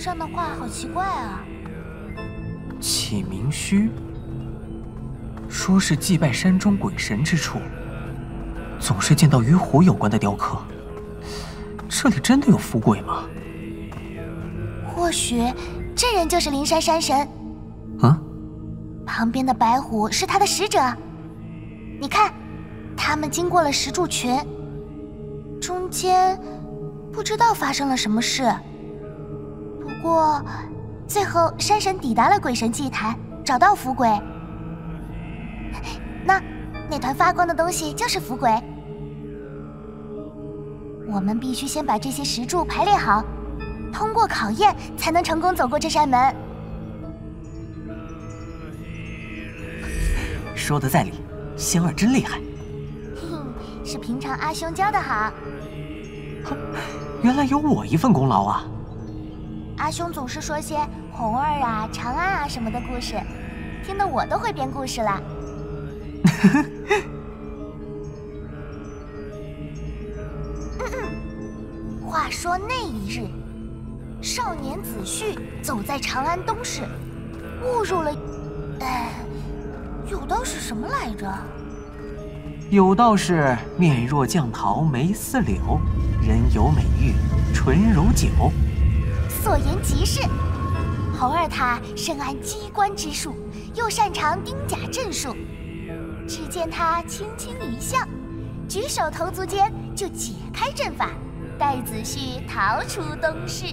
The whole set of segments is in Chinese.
上的话好奇怪啊！启明虚，说是祭拜山中鬼神之处，总是见到与虎有关的雕刻。这里真的有伏鬼吗？或许这人就是灵山山神。啊？旁边的白虎是他的使者。你看，他们经过了石柱群，中间不知道发生了什么事。不过，最后山神抵达了鬼神祭坛，找到伏鬼。那那团发光的东西就是福鬼。我们必须先把这些石柱排列好，通过考验才能成功走过这扇门。说的在理。仙儿真厉害，哼，是平常阿兄教的好。哼，原来有我一份功劳啊！阿兄总是说些红儿啊、长安啊什么的故事，听得我都会编故事了。话说那一日，少年子旭走在长安东市，误入了……哎。有道是什么来着？有道是面若绛桃眉似柳，人有美玉唇如酒。所言极是。猴儿他深谙机关之术，又擅长钉甲阵术。只见他轻轻一笑，举手投足间就解开阵法，带子胥逃出东市。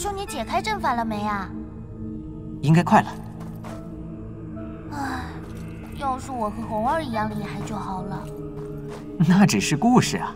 阿兄，你解开阵法了没啊？应该快了。唉，要是我和红儿一样厉害就好了。那只是故事啊。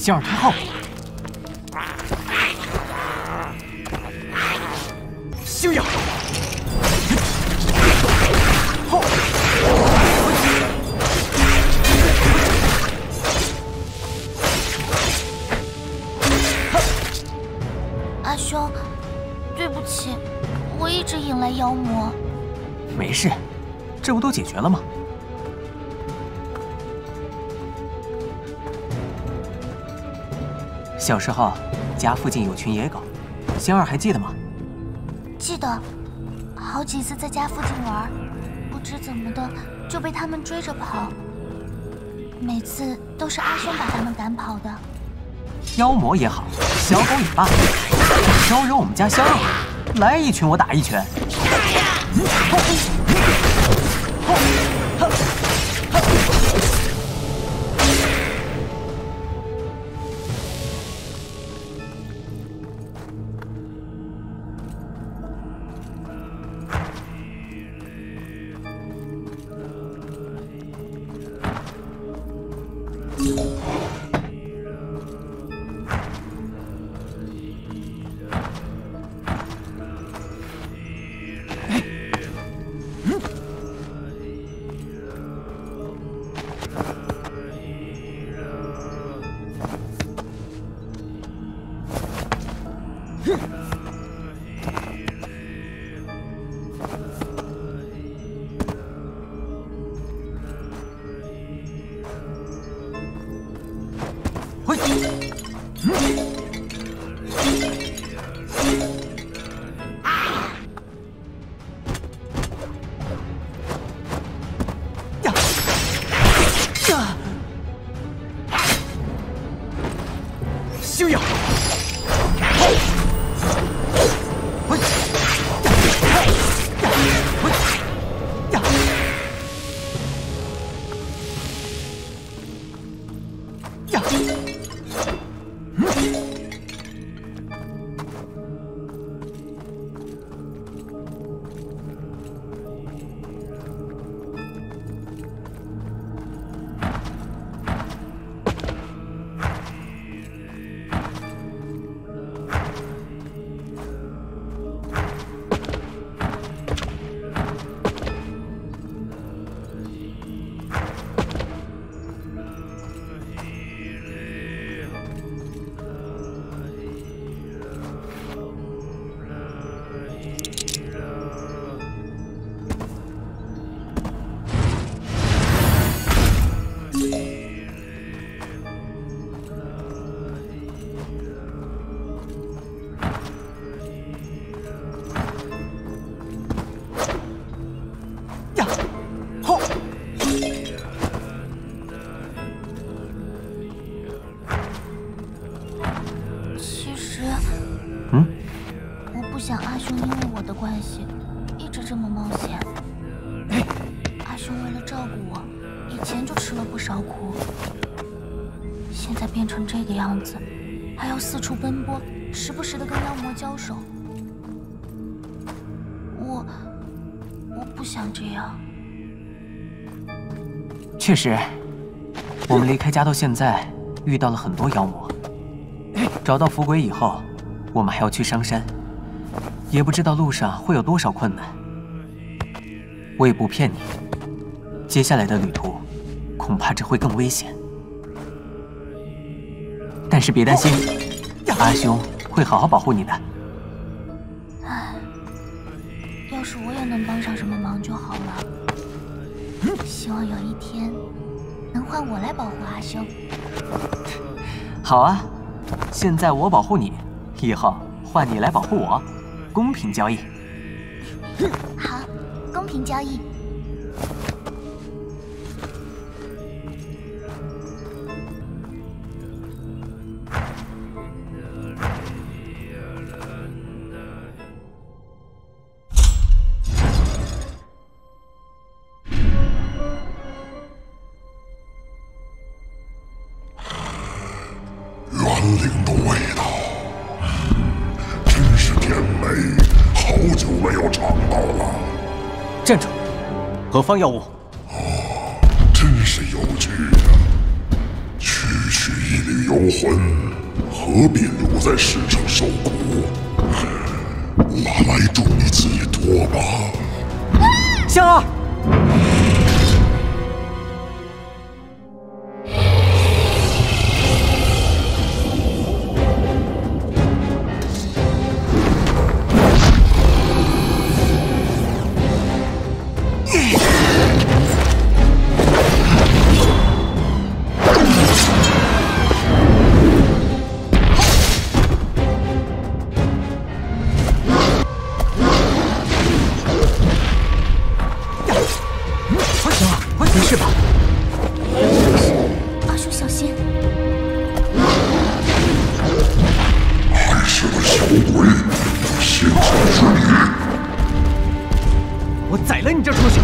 星儿退后。修养。后。阿兄，对不起，我一直引来妖魔。没事，这不都解决了吗？小时候，家附近有群野狗，仙儿还记得吗？记得，好几次在家附近玩，不知怎么的就被他们追着跑，每次都是阿兄把他们赶跑的。妖魔也好，小狗也罢，招惹我们家仙儿，来一群我打一群。交手，我我不想这样。确实，我们离开家到现在，遇到了很多妖魔。找到伏鬼以后，我们还要去商山，也不知道路上会有多少困难。我也不骗你，接下来的旅途，恐怕只会更危险。但是别担心，阿兄会好好保护你的。唉，要是我也能帮上什么忙就好了。希望有一天能换我来保护阿兄。好啊，现在我保护你，以后换你来保护我，公平交易。好，公平交易。方药物？哦，真是是有趣啊。区区一缕幽魂，何必留在世上受苦？我来助你解脱吧。香儿。老鬼，先杀的是你！我宰了你这畜生！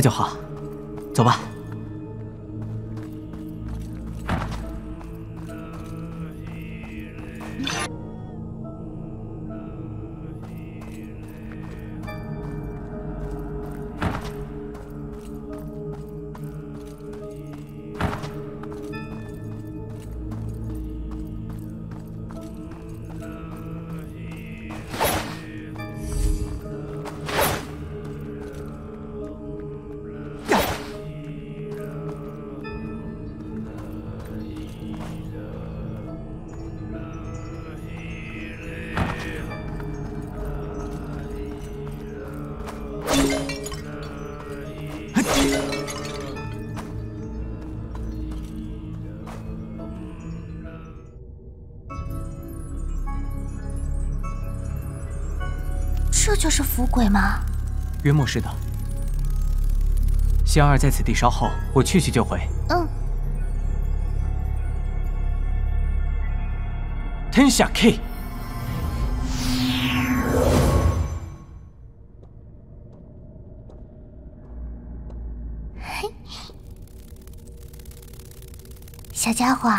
那就好，就是符鬼吗？约莫是的。香儿在此地稍后，我去去就回。嗯。天下 K。嘿，小家伙，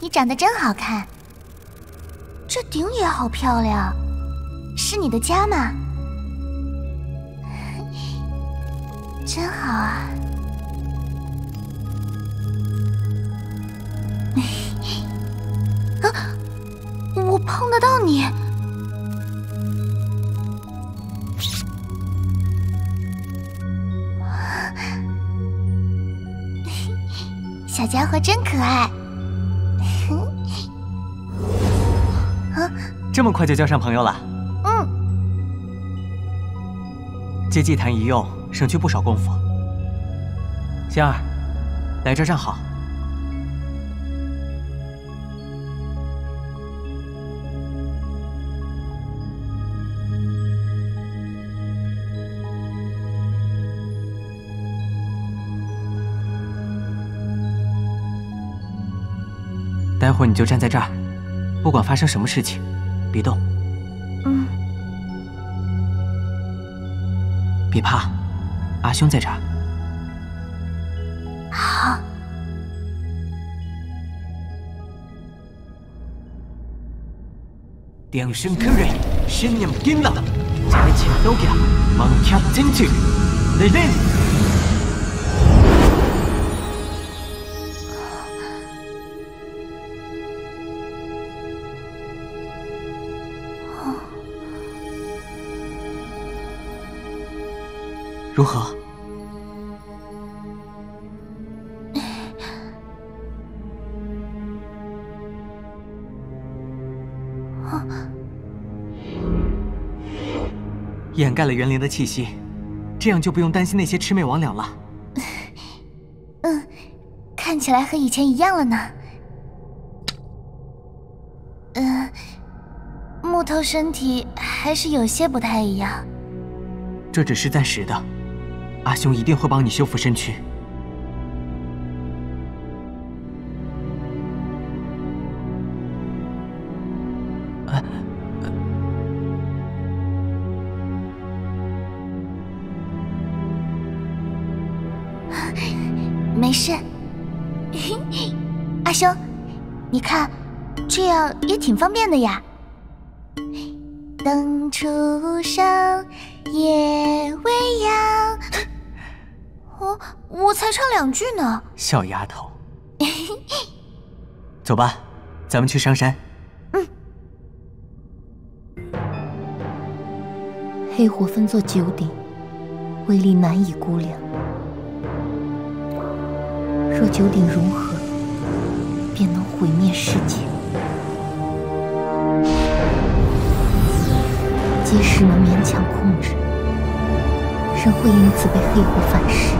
你长得真好看。这顶也好漂亮，是你的家吗？真好啊！啊，我碰得到你，小家伙真可爱。啊，这么快就交上朋友了？嗯，接祭坛一用。省去不少功夫，仙儿，来这站好。待会儿你就站在这儿，不管发生什么事情，别动。嗯，别怕。阿兄在这儿。好。电声克瑞，信念坚定，再前刀剑，猛砍进去，来人！如何？掩盖了园灵的气息，这样就不用担心那些魑魅魍魉了。嗯，看起来和以前一样了呢。嗯，木头身体还是有些不太一样。这只是暂时的，阿兄一定会帮你修复身躯。阿兄，你看，这样也挺方便的呀。灯初上。夜未央，我我才唱两句呢。小丫头，走吧，咱们去上山。嗯。黑火分作九鼎，威力难以估量。若九鼎融合，便能毁灭世界。即使能勉强控制，仍会因此被黑火反噬。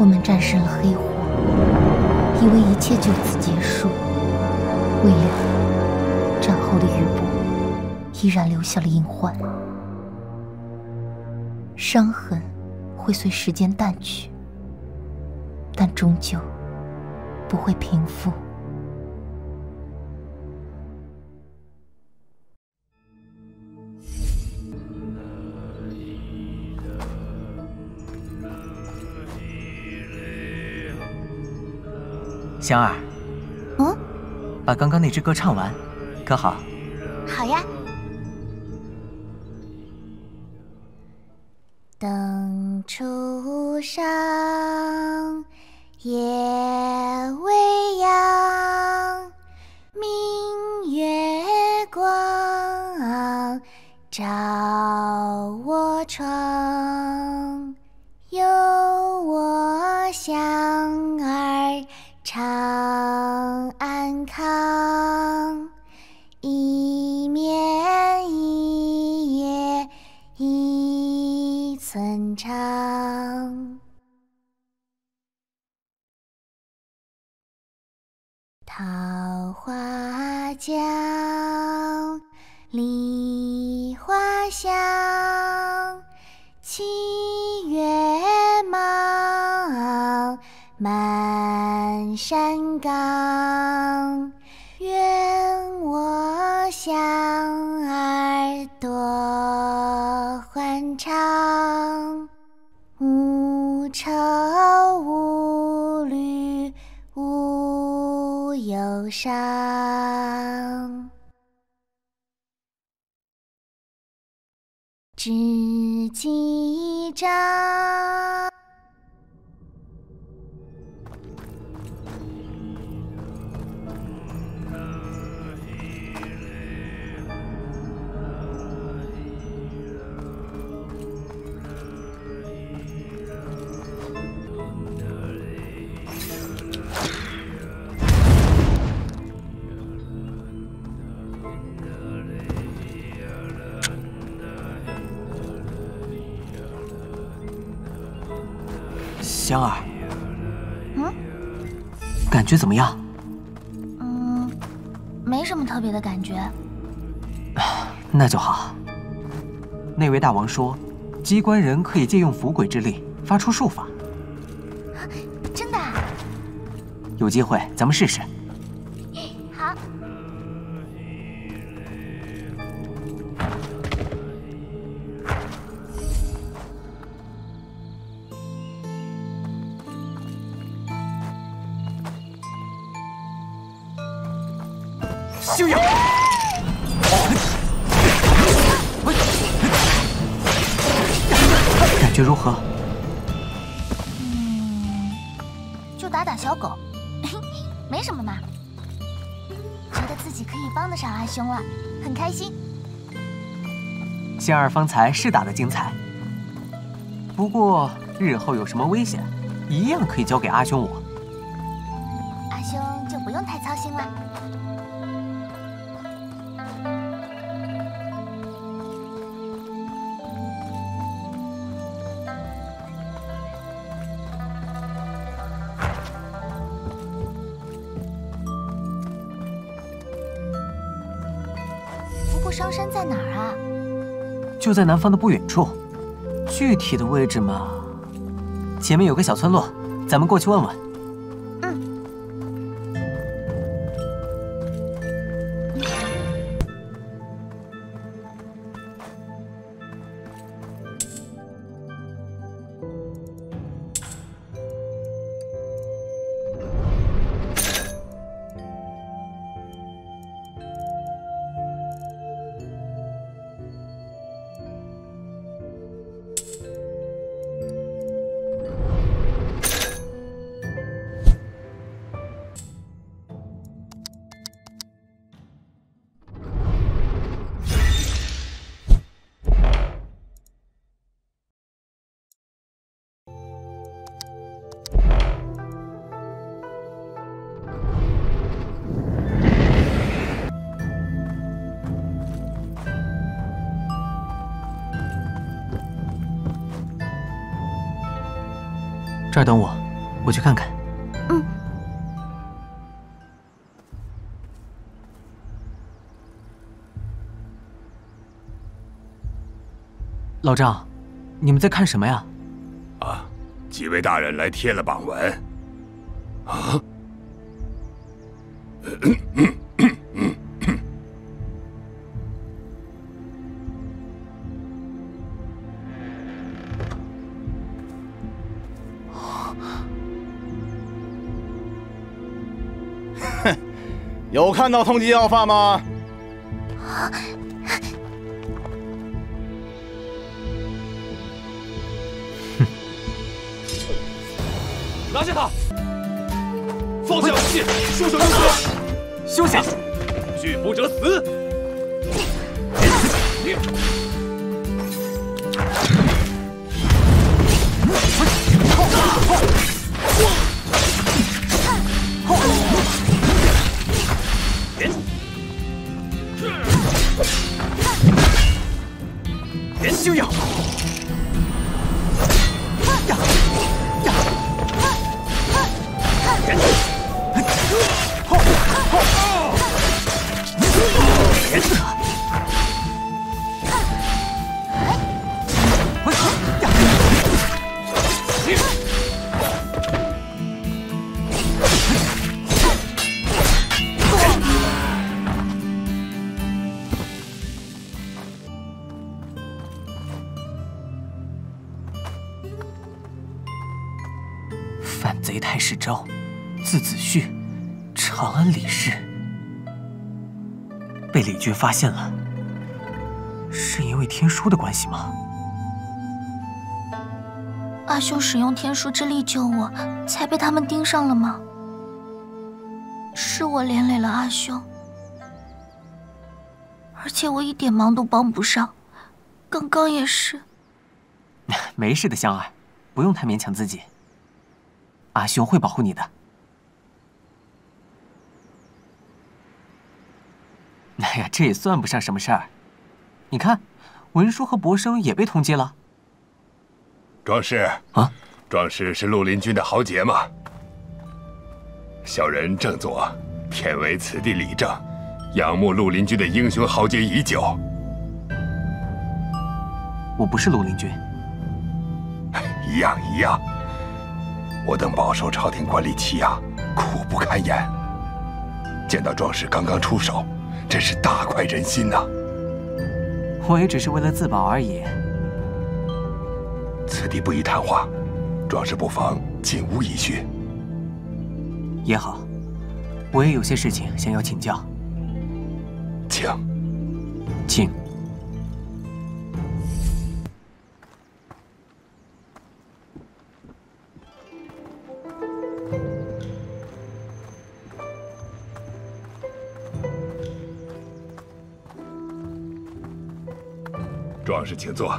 我们战胜了黑火，以为一切就此结束，未料战后的余波。依然留下了隐患。伤痕会随时间淡去，但终究不会平复。香儿，嗯，把刚刚那支歌唱完，可好？好呀。灯初上，夜未央，明月光照花江，梨花香，七月忙，满山岗。伤。知几章？香儿，嗯感觉怎么样？嗯，没什么特别的感觉。那就好。那位大王说，机关人可以借用符鬼之力发出术法，真的啊？有机会咱们试试。修养。感觉如何？嗯，就打打小狗，没什么嘛。觉得自己可以帮得上阿兄了，很开心。仙儿方才是打得精彩，不过日后有什么危险，一样可以交给阿兄我。就在南方的不远处，具体的位置嘛，前面有个小村落，咱们过去问问。这儿等我，我去看看。嗯。老张，你们在看什么呀？啊，几位大人来贴了榜文。看到通缉要犯吗？拿下他！放下武器，束手就擒！休想！拒捕者死！休要！发现了，是因为天书的关系吗？阿兄使用天书之力救我，才被他们盯上了吗？是我连累了阿兄，而且我一点忙都帮不上，刚刚也是。没事的，香儿，不用太勉强自己。阿兄会保护你的。哎呀，这也算不上什么事儿。你看，文书和博生也被通缉了。壮士啊，壮士是绿林军的豪杰吗？小人郑佐，偏为此地理政，仰慕绿林军的英雄豪杰已久。我不是绿林军。一样一样。我等饱受朝廷官吏欺压，苦不堪言。见到壮士刚刚出手，真是大快人心呐！我也只是为了自保而已。此地不宜谈话，壮士不妨进屋一叙。也好，我也有些事情想要请教。请，请。壮士，请坐。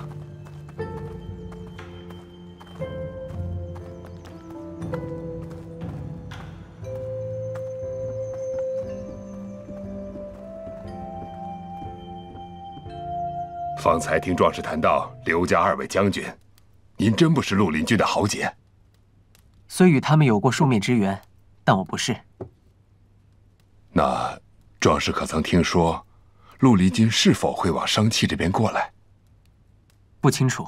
方才听壮士谈到刘家二位将军，您真不是绿林军的豪杰。虽与他们有过数面之缘，但我不是。那壮士可曾听说，绿林军是否会往商气这边过来？不清楚，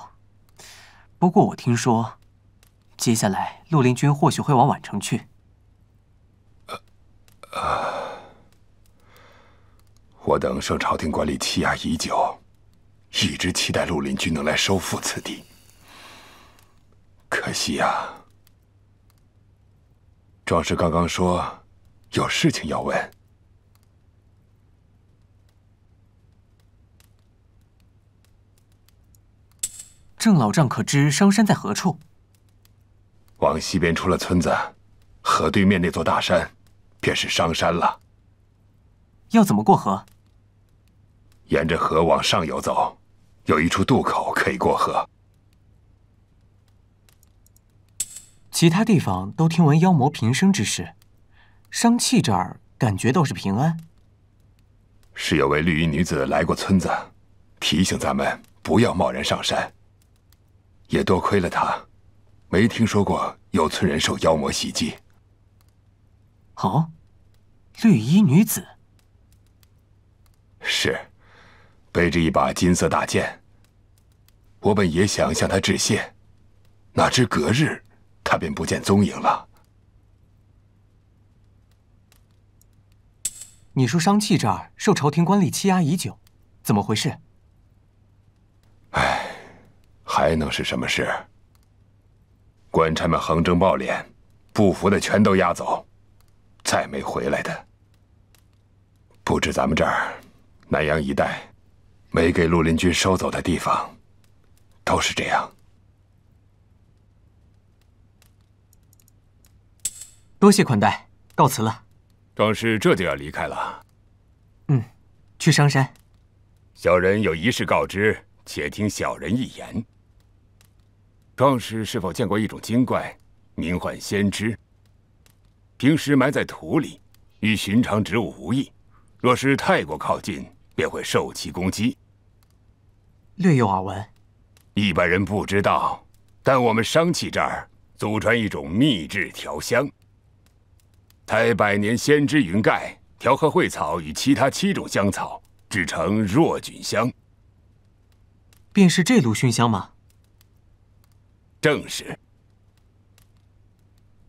不过我听说，接下来绿林军或许会往宛城去。我等受朝廷管理欺压已久，一直期待绿林军能来收复此地。可惜呀，壮士刚刚说有事情要问。郑老丈可知商山在何处？往西边出了村子，河对面那座大山，便是商山了。要怎么过河？沿着河往上游走，有一处渡口可以过河。其他地方都听闻妖魔频生之事，商气这儿感觉倒是平安。是有位绿衣女子来过村子，提醒咱们不要贸然上山。也多亏了他，没听说过有村人受妖魔袭击。哦，绿衣女子是，背着一把金色大剑。我本也想向他致谢，哪知隔日，他便不见踪影了。你说商气这儿受朝廷官吏欺压已久，怎么回事？唉，还能是什么事？官差们横征暴敛，不服的全都押走，再没回来的。不止咱们这儿，南阳一带，没给绿林军收走的地方，都是这样。多谢款待，告辞了。壮士这就要离开了。嗯，去商山。小人有一事告知，且听小人一言。壮士是否见过一种精怪，名唤先知？平时埋在土里，与寻常植物无异。若是太过靠近，便会受其攻击。略有耳闻，一般人不知道，但我们商气这儿祖传一种秘制调香。采百年先知云盖、调和蕙草与其他七种香草，制成若菌香。便是这炉熏香吗？正是。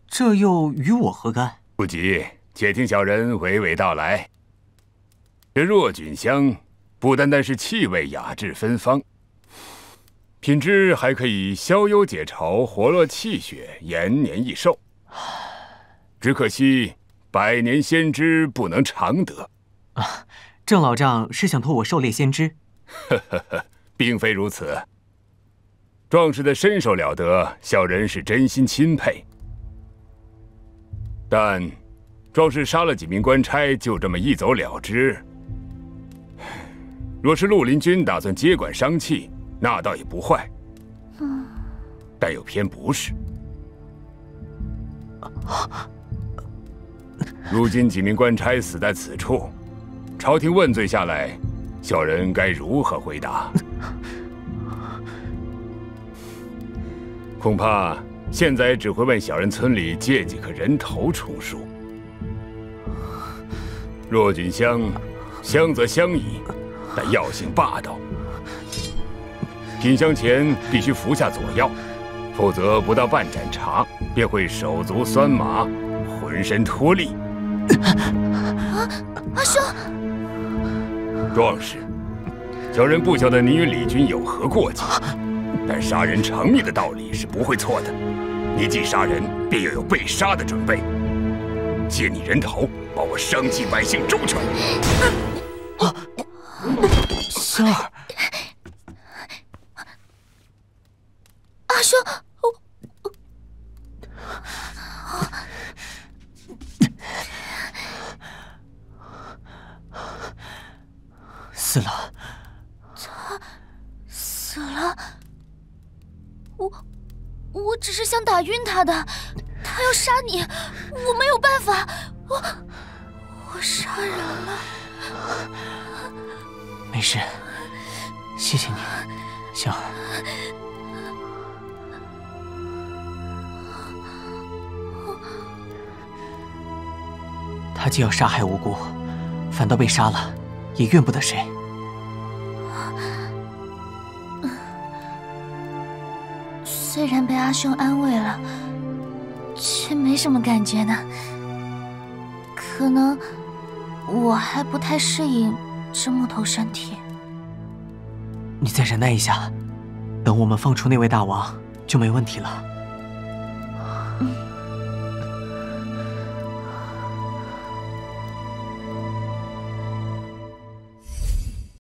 这又与我何干？不急，且听小人娓娓道来。这若菌香不单单是气味雅致芬芳，品质还可以消忧解愁、活络气血、延年益寿。只可惜，百年先知不能常得。啊，郑老丈是想托我狩猎先知？呵呵呵，并非如此。壮士的身手了得，小人是真心钦佩。但，壮士杀了几名官差，就这么一走了之。若是绿林军打算接管商气，那倒也不坏。嗯，但又偏不是。如今几名官差死在此处，朝廷问罪下来，小人该如何回答？恐怕现在只会问小人村里借几颗人头充数。若菌香，香则香矣，但药性霸道，品香前必须服下佐药，否则不到半盏茶，便会手足酸麻，浑身脱力。啊，阿兄！壮士，小人不晓得你与李军有何过节，但杀人偿命的道理是不会错的。你既杀人，便要有被杀的准备。借你人头，保我商气百姓周全。啊，香儿，阿兄。死了，他死了。我我只是想打晕他的，他要杀你，我没有办法。我我杀人了。没事，谢谢你，香儿。他既要杀害无辜，反倒被杀了，也怨不得谁。虽然被阿兄安慰了，却没什么感觉呢。可能我还不太适应这木头身体。你再忍耐一下，等我们放出那位大王，就没问题了。